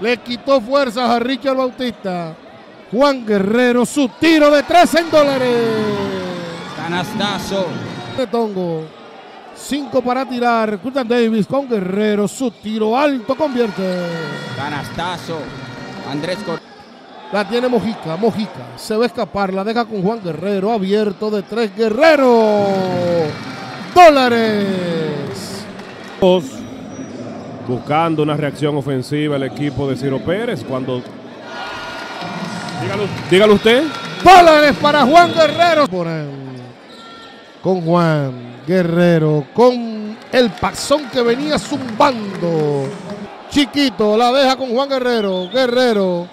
Le quitó fuerzas a Richard Bautista. Juan Guerrero, su tiro de 3 en dólares. Canastazo. De Tongo. 5 para tirar. Curtan Davis con Guerrero. Su tiro alto convierte. Canastazo. Andrés Cor La tiene Mojica. Mojica se va a escapar. La deja con Juan Guerrero. Abierto de 3. Guerrero. Dólares. Buscando una reacción ofensiva el equipo de Ciro Pérez cuando... Dígalo, dígalo usted. Dólares para Juan Guerrero. Con Juan Guerrero. Con el pasón que venía zumbando. Chiquito la deja con Juan Guerrero. Guerrero.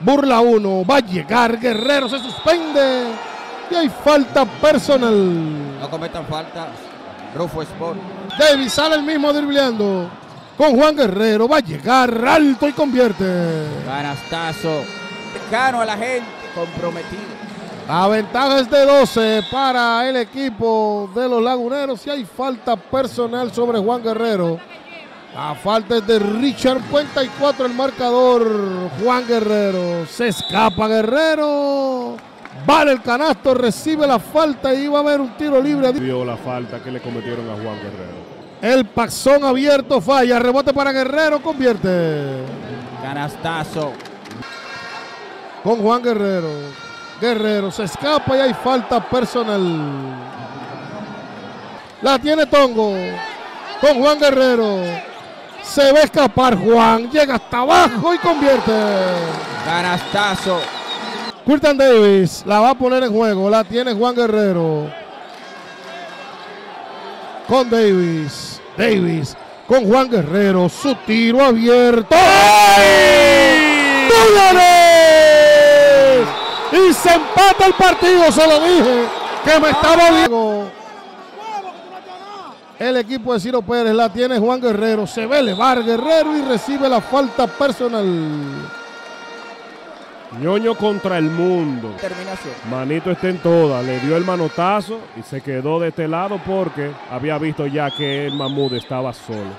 Burla uno. Va a llegar. Guerrero se suspende. Y hay falta personal. No cometan faltas. Rufo Sport. Davis sale el mismo dribleando. Con Juan Guerrero. Va a llegar alto y convierte. Canastazo. Cercano a la gente. Comprometido. La ventaja es de 12 para el equipo de los laguneros. Y hay falta personal sobre Juan Guerrero. La falta es de Richard. Cuenta y 4 el marcador. Juan Guerrero. Se escapa Guerrero. Vale el canasto, recibe la falta y va a haber un tiro libre. Vio la falta que le cometieron a Juan Guerrero. El paxón abierto falla. Rebote para Guerrero. Convierte. Canastazo. Con Juan Guerrero. Guerrero se escapa y hay falta personal. La tiene Tongo. Con Juan Guerrero. Se va a escapar Juan. Llega hasta abajo y convierte. Canastazo. Quilton Davis la va a poner en juego. La tiene Juan Guerrero. Con Davis. Davis. Con Juan Guerrero. Su tiro abierto. ¡Ay! ¡Dólares! Y se empata el partido. Se lo dije. Que me estaba viendo. El equipo de Ciro Pérez la tiene Juan Guerrero. Se ve elevar Guerrero y recibe la falta personal. Ñoño contra el mundo. Terminación. Manito está en toda. Le dio el manotazo y se quedó de este lado porque había visto ya que el Mahmoud estaba solo.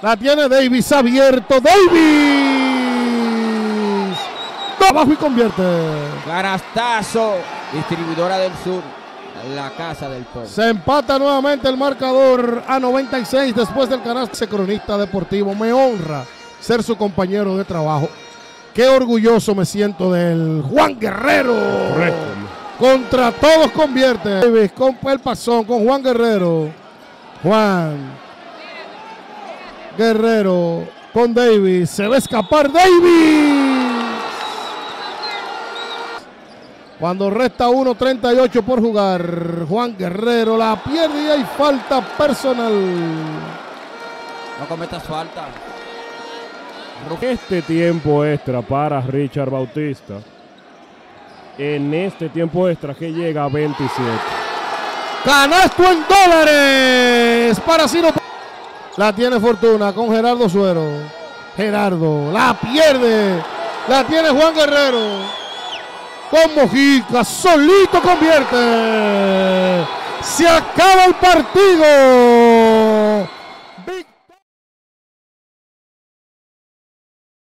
La tiene Davis abierto. Davis. Abajo y convierte. Canastazo. Distribuidora del Sur. La casa del pueblo. Se empata nuevamente el marcador a 96 después del canasto. Cronista deportivo. Me honra ser su compañero de trabajo. Qué orgulloso me siento del Juan Guerrero. Correcto. Contra todos convierte. Davis con el pasón con Juan Guerrero. Juan Guerrero con Davis. Se va a escapar Davis. Cuando resta 1.38 por jugar, Juan Guerrero la pierde y hay falta personal. No cometas falta. Este tiempo extra para Richard Bautista. En este tiempo extra que llega a 27. Canasto en dólares para Ciro. La tiene Fortuna con Gerardo Suero. Gerardo la pierde. La tiene Juan Guerrero. Con Mojica, solito convierte. Se acaba el partido.